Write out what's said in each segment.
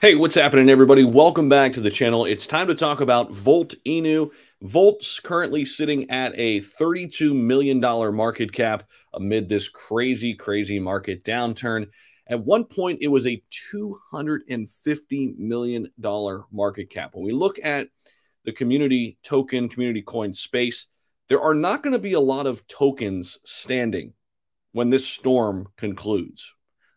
Hey, what's happening, everybody? Welcome back to the channel. It's time to talk about Volt Inu. Volt's currently sitting at a $32 million market cap amid this crazy, crazy market downturn. At one point, it was a $250 million market cap. When we look at the community token, community coin space, there are not going to be a lot of tokens standing when this storm concludes.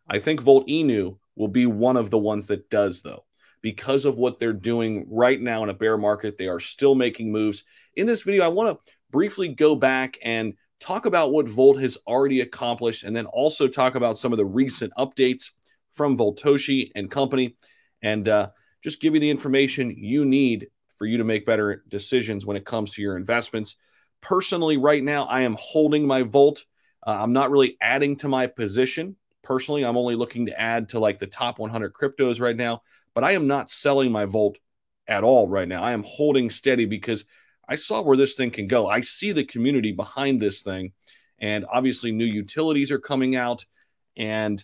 I think Volt Inu will be one of the ones that does, though. Because of what they're doing right now in a bear market, they are still making moves. In this video, I want to briefly go back and talk about what Volt has already accomplished, and then also talk about some of the recent updates from Voltoshi and company, and uh, just give you the information you need for you to make better decisions when it comes to your investments. Personally, right now, I am holding my Volt. Uh, I'm not really adding to my position Personally, I'm only looking to add to like the top 100 cryptos right now, but I am not selling my Volt at all right now. I am holding steady because I saw where this thing can go. I see the community behind this thing, and obviously, new utilities are coming out, and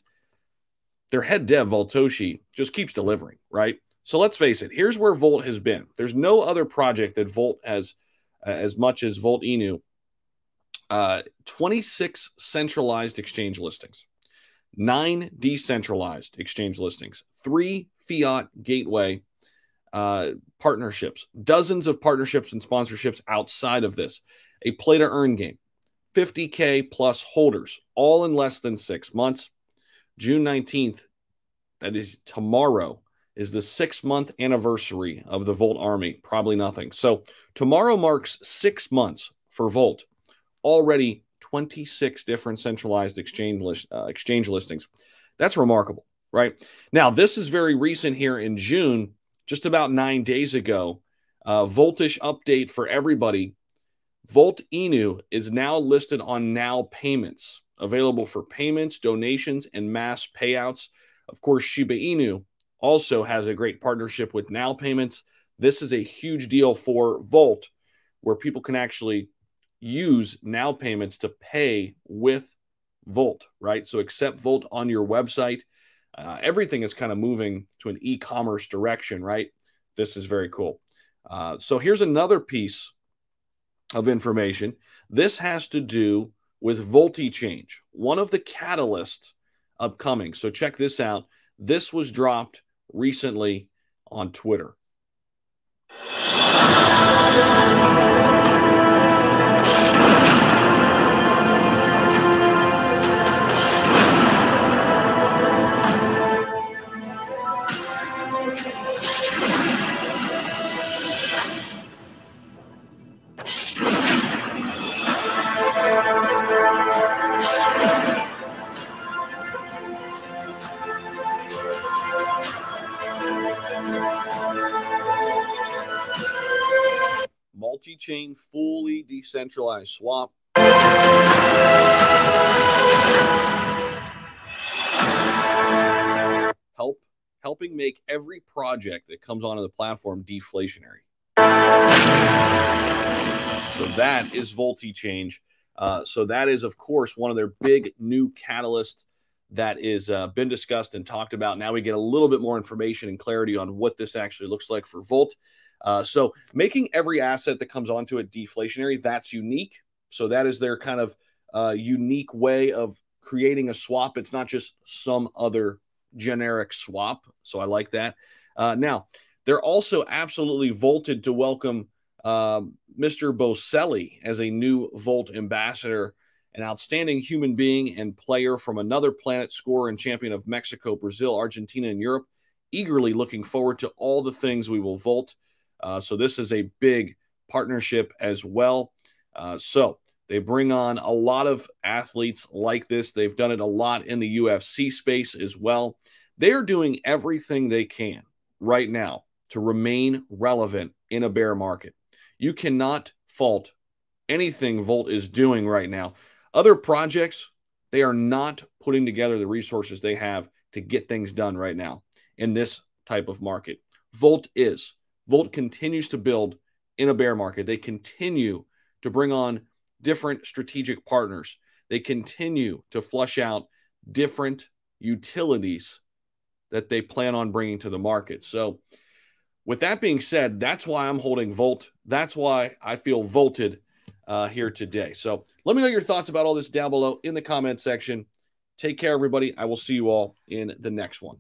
their head dev, Voltoshi, just keeps delivering, right? So let's face it, here's where Volt has been. There's no other project that Volt has uh, as much as Volt Inu. Uh, 26 centralized exchange listings nine decentralized exchange listings, three fiat gateway uh, partnerships, dozens of partnerships and sponsorships outside of this, a play to earn game, 50K plus holders, all in less than six months. June 19th, that is tomorrow, is the six month anniversary of the Volt Army. Probably nothing. So tomorrow marks six months for Volt. Already 26 different centralized exchange list, uh, exchange listings. That's remarkable, right? Now, this is very recent here in June, just about nine days ago. Uh, Voltoshi update for everybody. Volt Inu is now listed on Now Payments, available for payments, donations, and mass payouts. Of course, Shiba Inu also has a great partnership with Now Payments. This is a huge deal for Volt, where people can actually use now payments to pay with Volt, right? So accept Volt on your website. Uh, everything is kind of moving to an e commerce direction, right? This is very cool. Uh, so here's another piece of information. This has to do with Volti change, one of the catalysts upcoming. So check this out. This was dropped recently on Twitter. Multi-chain, fully decentralized swap. Help helping make every project that comes onto the platform deflationary. So that is Volti change. Uh, so that is, of course, one of their big new catalysts that is uh, been discussed and talked about. Now we get a little bit more information and clarity on what this actually looks like for Volt. Uh, so making every asset that comes onto it deflationary, that's unique. So that is their kind of uh, unique way of creating a swap. It's not just some other generic swap. So I like that. Uh, now, they're also absolutely vaulted to welcome uh, Mr. Boselli as a new Volt ambassador, an outstanding human being and player from another planet, scorer and champion of Mexico, Brazil, Argentina, and Europe. Eagerly looking forward to all the things we will Volt. Uh, so this is a big partnership as well. Uh, so they bring on a lot of athletes like this. They've done it a lot in the UFC space as well. They are doing everything they can right now to remain relevant in a bear market. You cannot fault anything Volt is doing right now. Other projects, they are not putting together the resources they have to get things done right now in this type of market. Volt is. Volt continues to build in a bear market. They continue to bring on different strategic partners. They continue to flush out different utilities that they plan on bringing to the market. So, with that being said, that's why I'm holding Volt. That's why I feel volted uh, here today. So, let me know your thoughts about all this down below in the comment section. Take care, everybody. I will see you all in the next one.